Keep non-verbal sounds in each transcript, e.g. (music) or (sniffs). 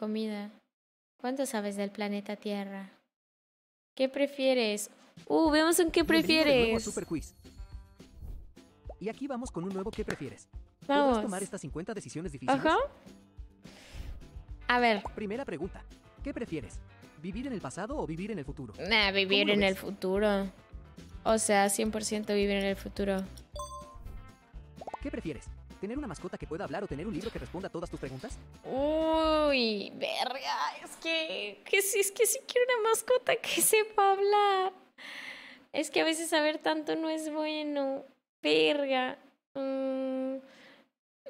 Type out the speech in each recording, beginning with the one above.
comida. ¿Cuánto sabes del planeta Tierra? ¿Qué prefieres? Uh, vemos un qué nuevo prefieres. Super Quiz. Y aquí vamos con un nuevo ¿qué prefieres? Vamos. Podrás tomar estas 50 decisiones difíciles. Ajá. A ver, Primera pregunta. ¿Qué prefieres? ¿Vivir en el pasado o vivir en el futuro? nah, vivir en el ves? futuro. O sea, 100% vivir en el futuro. ¿Qué prefieres? ¿Tener una mascota que pueda hablar o tener un libro que responda a todas tus preguntas? Uy, verga, es que, que sí, es que sí quiero una mascota que (laughs) sepa hablar. Es que a veces saber tanto no es bueno. Verga. Mm,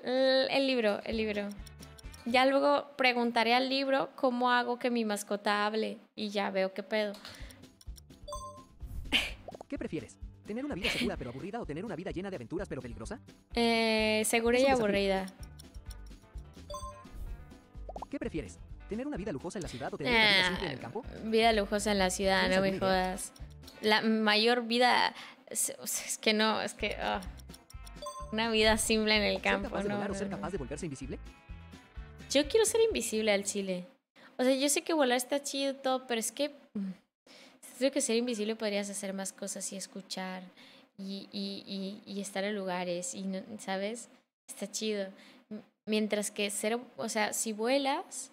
el libro, el libro. Ya luego preguntaré al libro cómo hago que mi mascota hable y ya veo qué pedo. ¿Qué prefieres? ¿Tener una vida segura pero aburrida o tener una vida llena de aventuras pero peligrosa? Eh, segura y aburrida. ¿Qué prefieres? ¿Tener una vida lujosa en la ciudad o tener una vida simple en el Ah, campo? vida lujosa en la ciudad, no me jodas. La mayor vida. Es, que no, es que. ah. Una vida simple en el ¿Ser campo, de no, o ser capaz de volverse invisible? Yo quiero ser invisible al chile. O sea, yo sé que volar está chido y todo, pero es que. Creo que ser invisible podrías hacer más cosas y escuchar y, y, y, y estar en lugares y, ¿sabes? Está chido. Mientras que ser, o sea, si vuelas,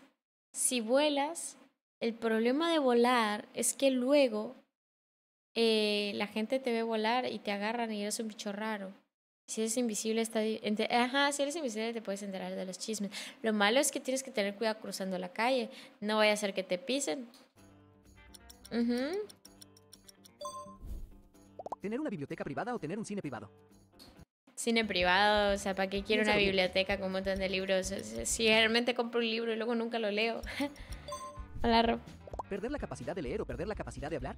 si vuelas, el problema de volar es que luego eh, la gente te ve volar y te agarran y eres un bicho raro. Si eres invisible, está. Ajá, si eres invisible te puedes enterar de los chismes. Lo malo es que tienes que tener cuidado cruzando la calle. No vaya a ser que te pisen. ¿Tener una biblioteca privada o tener un cine privado? Cine privado, o sea, ¿para qué quiero una biblioteca con un montón de libros? Si realmente compro un libro y luego nunca lo leo. (laughs) Hola, Rob. ¿Perder la capacidad de leer o perder la capacidad de hablar?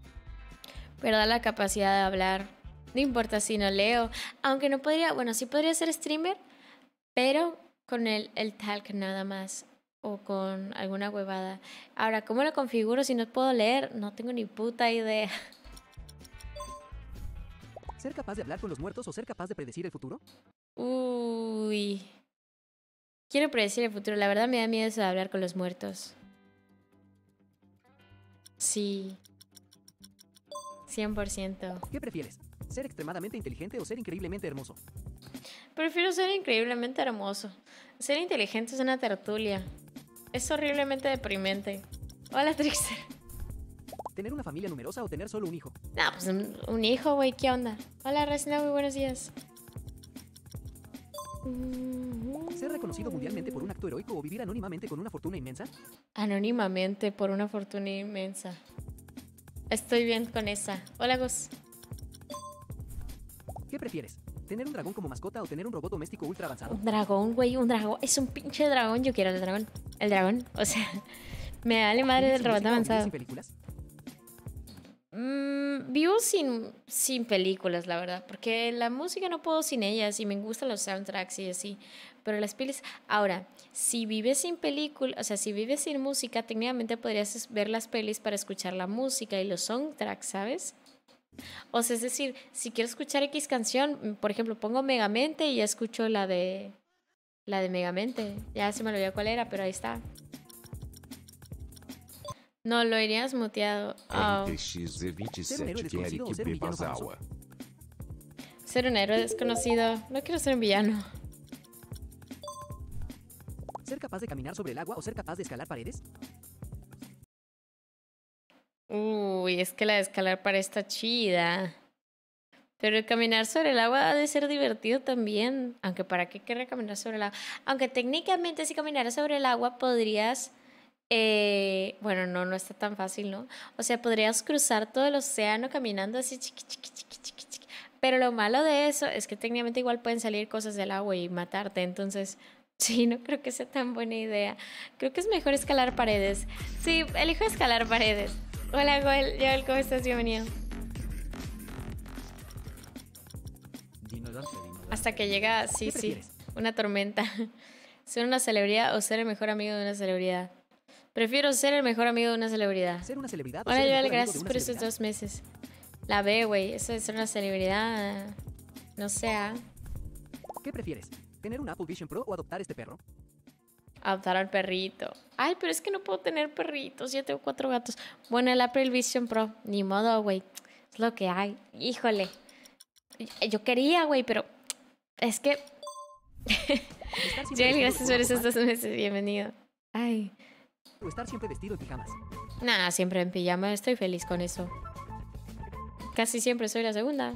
Pero la capacidad de hablar. No importa si no leo. Aunque no podría, bueno, sí podría ser streamer, pero con el, el talk nada más. O con alguna huevada. Ahora, ¿cómo lo configuro si no puedo leer? No tengo ni puta idea. ¿Ser capaz de hablar con los muertos o ser capaz de predecir el futuro? Uy. Quiero predecir el futuro. La verdad me da miedo eso de hablar con los muertos. Sí. 100%. ¿Qué prefieres? ¿Ser extremadamente inteligente o ser increíblemente hermoso? Prefiero ser increíblemente hermoso. Ser inteligente es una tertulia. Es horriblemente deprimente. Hola, Trixter. ¿Tener una familia numerosa o tener solo un hijo? No, pues un, un hijo, güey, ¿qué onda? Hola, Resina, muy buenos días. ¿Ser reconocido mundialmente por un acto heroico o vivir anónimamente con una fortuna inmensa? Anónimamente, por una fortuna inmensa. Estoy bien con esa. Hola, Gus. ¿Qué prefieres? ¿Tener un dragón como mascota o tener un robot doméstico ultra avanzado? Un dragón, güey, un dragón. Es un pinche dragón. Yo quiero el dragón. El dragón. O sea, (laughs) me vale madre ¿Vivir del robot avanzado. sin películas? Mm, vivo sin, sin películas, la verdad, porque la música no puedo sin ellas y me gustan los soundtracks y así, pero las pelis... Ahora, si vives sin película, o sea, si vives sin música, técnicamente podrías ver las pelis para escuchar la música y los soundtracks, ¿sabes? O sea, es decir, si quiero escuchar X canción, mm, por ejemplo, pongo Megamente y ya escucho la de... La de Megamente. Ya se me olvidó cuál era, pero ahí está. No, lo irías muteado. Oh. NTXZ27 Ser un héroe que desconocido o Eric ser un villano Bebazawa. Ser un héroe desconocido. No quiero ser un villano. ¿Ser capaz de caminar sobre el agua o ser capaz de escalar paredes? Uy, es que la de escalar para está chida. Pero el caminar sobre el agua ha de ser divertido también. Aunque para qué querré caminar sobre el agua. Aunque técnicamente si caminaras sobre el agua podrías... eh, bueno, no, no está tan fácil, ¿no? O sea, podrías cruzar todo el océano caminando así chiqui, chiqui, chiqui, chiqui, chiqui. Pero lo malo de eso es que técnicamente igual pueden salir cosas del agua y matarte. Entonces, (laughs) sí, no creo que sea tan buena idea. Creo que es mejor escalar paredes. Sí, elijo escalar paredes. Hola, Joel. Joel, ¿cómo estás? Bienvenido. Hasta que llega, sí, ¿Qué sí, una tormenta. (laughs) ¿Ser una celebridad o ser el mejor amigo de una celebridad? Prefiero ser el mejor amigo de una celebridad. ¿Ser una celebridad Hola, Joel, gracias por estos dos meses. La B, güey. Eso de ser una celebridad. No sé. ah. ¿Qué prefieres? ¿Tener un Apple Vision Pro o adoptar este perro? Adoptar al perrito. Ay, pero es que no puedo tener perritos, ya tengo cuatro gatos. Bueno, el Apple Vision Pro, ni modo, güey. Es lo que hay. Híjole. Yo quería, güey, pero es que... (laughs) Joel, gracias por esos dos meses. Bienvenido. Ay. Estar siempre vestido en pijamas. Nada, siempre en pijama. Estoy feliz con eso. Casi siempre soy la segunda.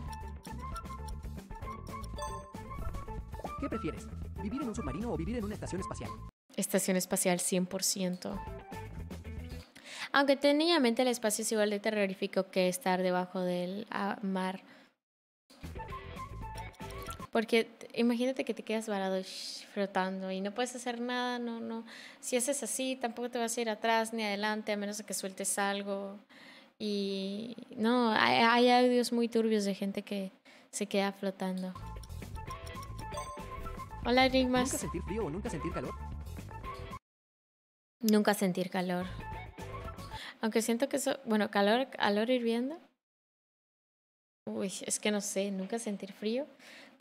¿Qué prefieres? ¿Vivir en un submarino o vivir en una estación espacial? Estación espacial 100%. Aunque técnicamente el espacio es igual de terrorífico que estar debajo del ah, mar. Porque imagínate que te quedas varado flotando y no puedes hacer nada, no, no. Si haces así, tampoco te vas a ir atrás ni adelante a menos que sueltes algo. Y no, hay, hay audios muy turbios de gente que se queda flotando. Hola, Enigmas. ¿Nunca sentir frío o nunca sentir calor? Nunca sentir calor. Aunque siento que eso, bueno, calor, calor hirviendo. Uy, es que no sé, nunca sentir frío,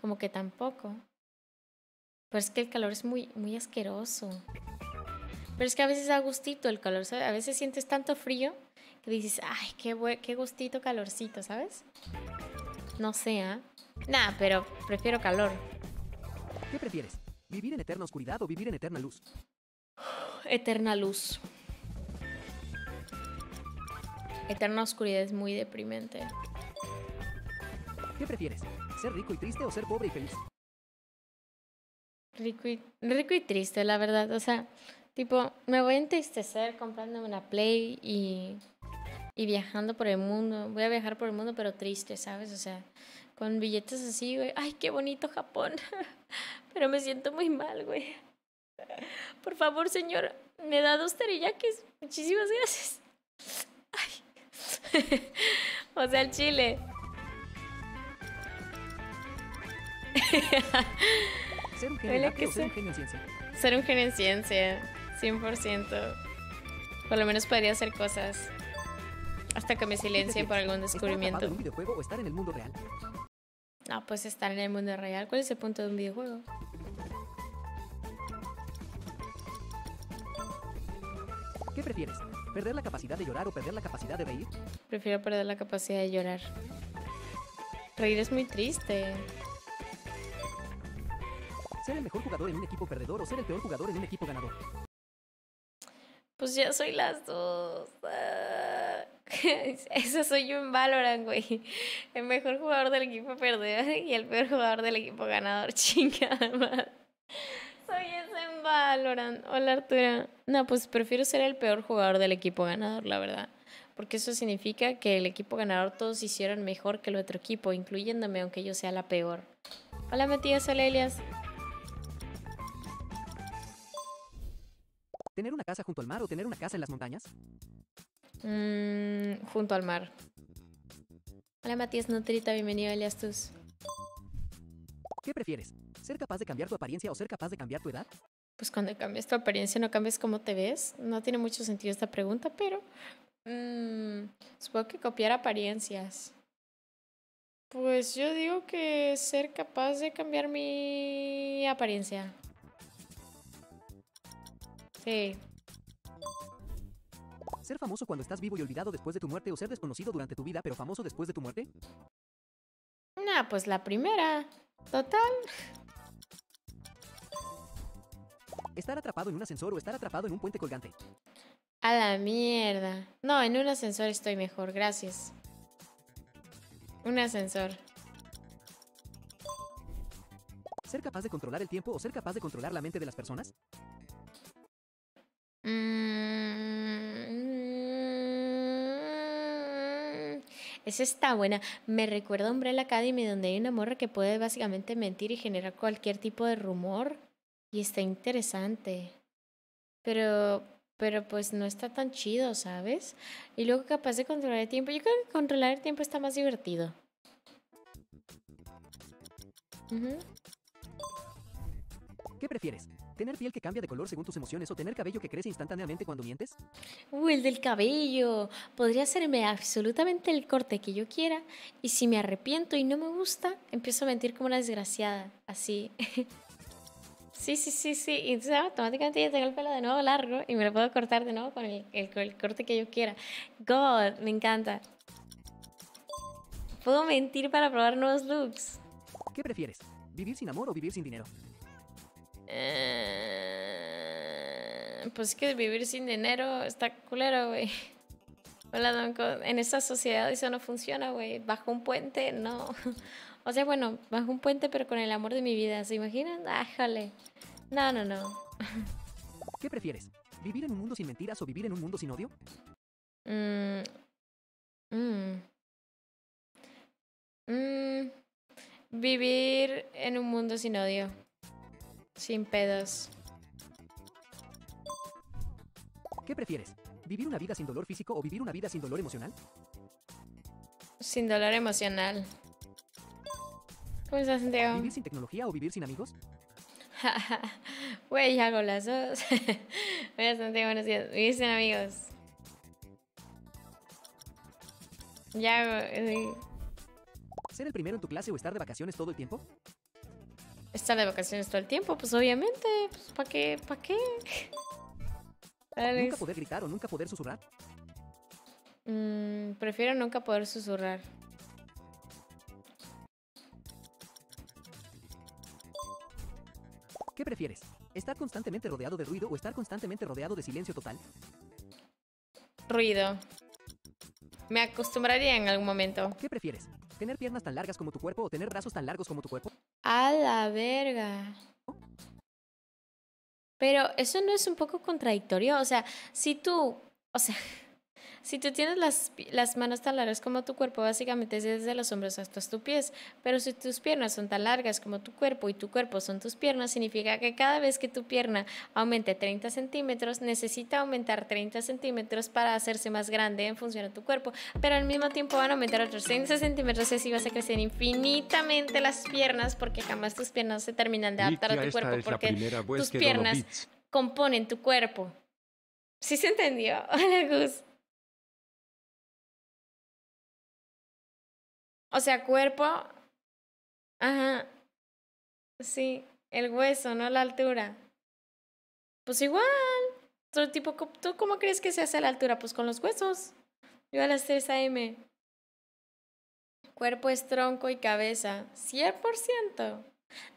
como que tampoco. Pero es que el calor es muy, muy asqueroso. Pero es que a veces da gustito el calor, ¿sabes? A veces sientes tanto frío que dices, ay, qué, qué gustito calorcito, ¿sabes? No sé, ¿ah? Nah, pero prefiero calor. ¿Qué prefieres? ¿Vivir en eterna oscuridad o vivir en eterna luz? Eterna luz. Eterna oscuridad es muy deprimente. ¿Qué prefieres? ¿Ser rico y triste o ser pobre y feliz? Rico y, rico y triste, la verdad. O sea, tipo, me voy a entristecer comprándome una Play y, y viajando por el mundo. Voy a viajar por el mundo, pero triste, ¿sabes? O sea, con billetes así, güey. Ay, qué bonito Japón. (laughs) pero me siento muy mal, güey. Por favor, señor, me da dos teriyakis. Muchísimas gracias. Ay. (laughs) o sea, el chile. (laughs) ¿Ser un genio ser un genio en ciencia? Ser un genio en ciencia, 100%. Por lo menos podría hacer cosas. Hasta que me ¿Qué silencie por algún ¿Estar descubrimiento. en un videojuego o estar en el mundo real? No, pues estar en el mundo real. ¿Cuál es el punto de un videojuego? ¿Qué prefieres? ¿Perder la capacidad de llorar o perder la capacidad de reír? Prefiero perder la capacidad de llorar. Reír es muy triste. ¿Ser el mejor jugador en un equipo perdedor o ser el peor jugador en un equipo ganador? Pues ya soy las dos. Ah. (laughs) Eso soy yo en Valorant, güey. El mejor jugador del equipo perdedor y el peor jugador del equipo ganador. (laughs) Chingada madre. Valorant. Hola, Arturo. No, pues prefiero ser el peor jugador del equipo ganador, la verdad. Porque eso significa que el equipo ganador todos hicieron mejor que el otro equipo, incluyéndome, aunque yo sea la peor. Hola, Matías. Hola, Elias. ¿Tener una casa junto al mar o tener una casa en las montañas? Mm, junto al mar. Hola Matías Nutrita, bienvenido Elias Tus. ¿Qué prefieres? ¿Ser capaz de cambiar tu apariencia o ser capaz de cambiar tu edad? Pues cuando cambias tu apariencia no cambias cómo te ves. No tiene mucho sentido esta pregunta, pero mm, supongo que copiar apariencias. Pues yo digo que ser capaz de cambiar mi apariencia. Sí, ¿Ser famoso cuando estás vivo y olvidado después de tu muerte o ser desconocido durante tu vida pero famoso después de tu muerte? nah, pues la primera. Total. ¿Estar atrapado en un ascensor o estar atrapado en un puente colgante? A la mierda. No, en un ascensor estoy mejor, gracias. Un ascensor. ¿Ser capaz de controlar el tiempo o ser capaz de controlar la mente de las personas? Mm, Esa está buena. Me recuerda a Umbrella Academy donde hay una morra que puede básicamente mentir y generar cualquier tipo de rumor. Y está interesante. Pero, pero pues no está tan chido, ¿sabes? Y luego capaz de controlar el tiempo. Yo creo que controlar el tiempo está más divertido. ¿Qué prefieres? ¿Tener piel que cambia de color según tus emociones o tener cabello que crece instantáneamente cuando mientes? Uy, el del cabello. Podría hacerme absolutamente el corte que yo quiera y si me arrepiento y no me gusta, empiezo a mentir como una desgraciada. Así. (laughs) Sí, sí, sí, sí. Y entonces automáticamente ya tengo el pelo de nuevo largo y me lo puedo cortar de nuevo con el, el- el corte que yo quiera. God, me encanta. Puedo mentir para probar nuevos looks. ¿Qué prefieres? ¿Vivir sin amor o vivir sin dinero? Eh, pues es que vivir sin dinero está culero, güey. Hola, Don Co- En esta sociedad eso no funciona, güey. Bajo un puente, no. O sea, bueno, bajo un puente, pero con el amor de mi vida. ¿Se imaginan? Ájale. No, no, no. ¿Qué prefieres? ¿Vivir en un mundo sin mentiras o vivir en un mundo sin odio? Mm. Mm. Mm. Vivir en un mundo sin odio. Sin pedos. ¿Qué prefieres? ¿Vivir una vida sin dolor físico o vivir una vida sin dolor emocional? Sin dolor emocional. ¿Cómo estás, Santiago? ¿Vivir sin tecnología o vivir sin amigos? (laughs) Güey, hago las dos. (laughs) Buenas Santiago, buenos días. Vivir sin amigos. Ya hago. sí. ¿Ser el primero en tu clase o estar de vacaciones todo el tiempo? Estar de vacaciones todo el tiempo, pues obviamente. Pues, ¿Para qué? ¿Para qué? (laughs) ¿Nunca poder gritar o nunca poder susurrar? Mm, prefiero nunca poder susurrar. ¿Qué prefieres? ¿Estar constantemente rodeado de ruido o estar constantemente rodeado de silencio total? Ruido. Me acostumbraría en algún momento. ¿Qué prefieres? ¿Tener piernas tan largas como tu cuerpo o tener brazos tan largos como tu cuerpo? A la verga. Pero eso no es un poco contradictorio. O sea, si tú, o sea, si tú tienes las, las manos tan largas como tu cuerpo, básicamente es desde los hombros hasta tus pies. Pero si tus piernas son tan largas como tu cuerpo y tu cuerpo son tus piernas, significa que cada vez que tu pierna aumente 30 centímetros, necesita aumentar 30 centímetros para hacerse más grande en función de tu cuerpo. Pero al mismo tiempo van a aumentar otros 30 centímetros y así vas a crecer infinitamente las piernas porque jamás tus piernas se terminan de adaptar a tu cuerpo porque tus piernas componen tu cuerpo. ¿Sí se entendió? (laughs) Hola, Gus. O sea, cuerpo. Ajá. Sí, el hueso, no la altura. Pues igual. Otro tipo, ¿tú cómo crees que se hace la altura? Pues con los huesos. Yo a las 3 AM. Cuerpo es tronco y cabeza. 100%.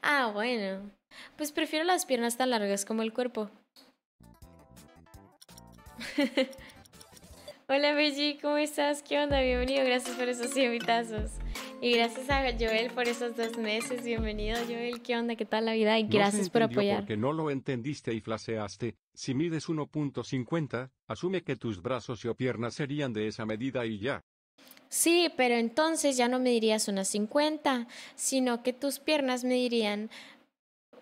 Ah, bueno. Pues prefiero las piernas tan largas como el cuerpo. (laughs) Hola Belgi, ¿cómo estás? ¿Qué onda? Bienvenido, gracias por esos 100 vitazos. Y gracias a Joel por esos dos meses. Bienvenido, Joel. ¿Qué onda? ¿Qué tal la vida? Y gracias por apoyar. Porque no lo entendiste y flaseaste. Si mides 1.50, asume que tus brazos y o piernas serían de esa medida y ya. Sí, pero entonces ya no medirías unas 50, sino que tus piernas medirían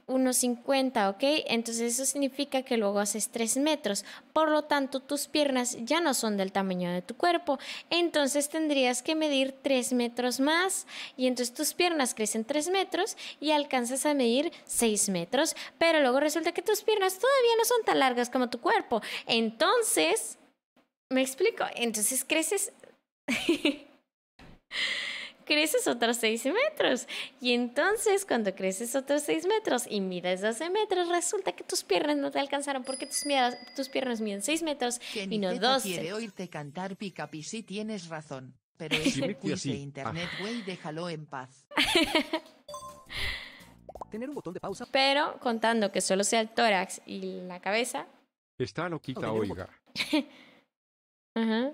1,50, ¿ok? Entonces eso significa que luego haces 3 metros. Por lo tanto, tus piernas ya no son del tamaño de tu cuerpo. Entonces tendrías que medir 3 metros más y entonces tus piernas crecen 3 metros y alcanzas a medir 6 metros. Pero luego resulta que tus piernas todavía no son tan largas como tu cuerpo. Entonces, ¿me explico? Entonces creces... (laughs) creces otros 6 metros. Y entonces, cuando creces otros 6 metros y mides 12 metros, resulta que tus piernas no te alcanzaron porque tus, miedas- tus piernas miden 6 metros Que y no Niceta 12. quiere oírte cantar Picapi, sí tienes razón. Pero es un quiz de internet, güey, déjalo en paz. (laughs) ¿Tener un botón de pausa Pero contando que solo sea el tórax y la cabeza, Está loquita, oiga. (laughs) ajá.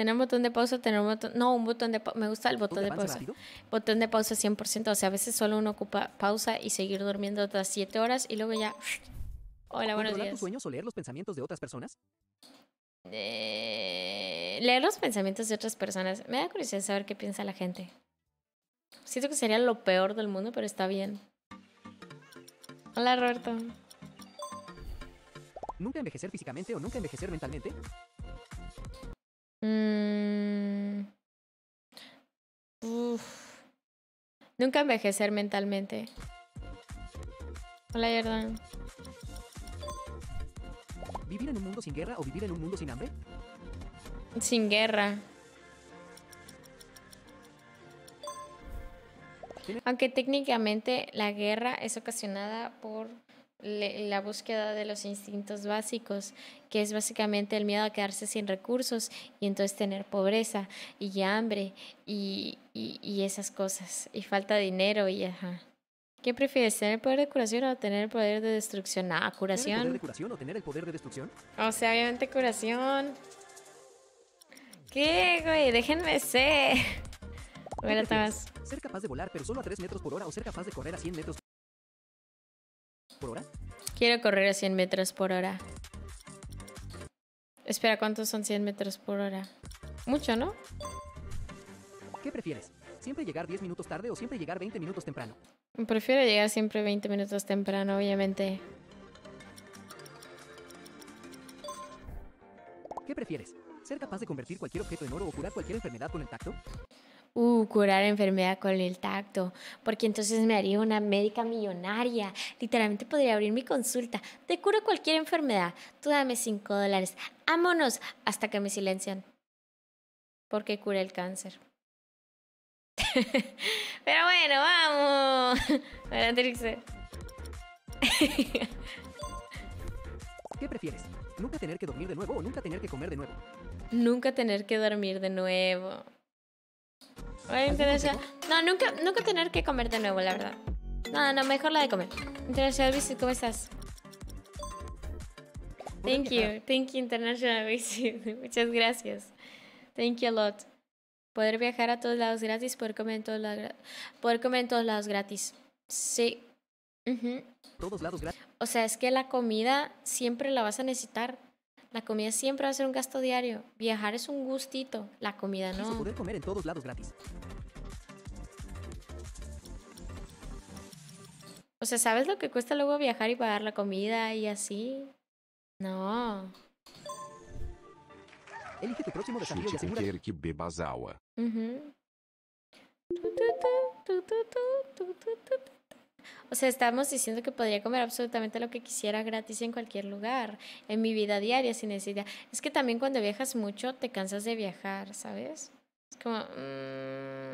Tener un botón de pausa, tener un botón. No, un botón de pausa. Me gusta el botón de pausa. rápido? Botón de pausa 100%. O sea, a veces solo uno ocupa pausa y seguir durmiendo otras 7 horas y luego ya. (sniffs) Hola, buenos ¿Controlar días. tus sueños o leer los pensamientos de otras personas? Eh, leer los pensamientos de otras personas. Me da curiosidad saber qué piensa la gente. Siento que sería lo peor del mundo, pero está bien. Hola, Roberto. ¿Nunca envejecer físicamente o nunca envejecer mentalmente? Mm. Uf. Nunca envejecer mentalmente. Hola, Jordan. ¿Vivir en un mundo sin guerra o vivir en un mundo sin hambre? Sin guerra. Aunque técnicamente la guerra es ocasionada por la búsqueda de los instintos básicos, que es básicamente el miedo a quedarse sin recursos y entonces tener pobreza y hambre y, y, y esas cosas, y falta de dinero y ajá. ¿Qué prefieres, tener el poder de curación o tener el poder de destrucción? Ah, ¿Tener el poder curación. de curación o tener el poder de destrucción? O sea, obviamente curación. ¿Qué, güey? Déjenme ser. ¿Qué Bueno? Tomás. ¿Ser capaz de volar pero solo a 3 metros por hora o ser capaz de correr a 100 metros por hora? Quiero correr a 100 metros por hora. Espera, ¿cuántos son 100 metros por hora? Mucho, ¿no? ¿Qué prefieres? ¿Siempre llegar 10 minutos tarde o siempre llegar 20 minutos temprano? Prefiero llegar siempre 20 minutos temprano, obviamente. ¿Qué prefieres? ¿Ser capaz de convertir cualquier objeto en oro o curar cualquier enfermedad con el tacto? Uh, curar enfermedad con el tacto, porque entonces me haría una médica millonaria. Literalmente podría abrir mi consulta. Te curo cualquier enfermedad. Tú dame 5 dólares. Vámonos hasta que me silencian. Porque cura el cáncer. (laughs) Pero bueno, vamos. (laughs) ¿Qué prefieres? ¿Nunca tener que dormir de nuevo o nunca tener que comer de nuevo? Nunca tener que dormir de nuevo. Oye, ¿Algún internacional- No, nunca, nunca tener que comer de nuevo, la verdad. No, no, mejor la de comer. International Visit, ¿cómo estás? Thank you, thank you International Visit. (laughs) Muchas gracias. Thank you a lot. Poder viajar a todos lados gratis, poder comer en todos lados, poder comer en todos lados gratis. Sí. Ujú. Todos lados gratis. O sea, es que la comida siempre la vas a necesitar. La comida siempre va a ser un gasto diario. Viajar es un gustito. La comida no. Poder comer en todos lados gratis. O sea, ¿sabes lo que cuesta luego viajar y pagar la comida y así? No. Elige tu próximo desafío y asegura quer que bebas água. Ujú. Tu, tu, tu, tu, O sea, estamos diciendo que podría comer absolutamente lo que quisiera gratis en cualquier lugar, en mi vida diaria sin necesidad. Es que también cuando viajas mucho te cansas de viajar, ¿sabes? Es como... mm,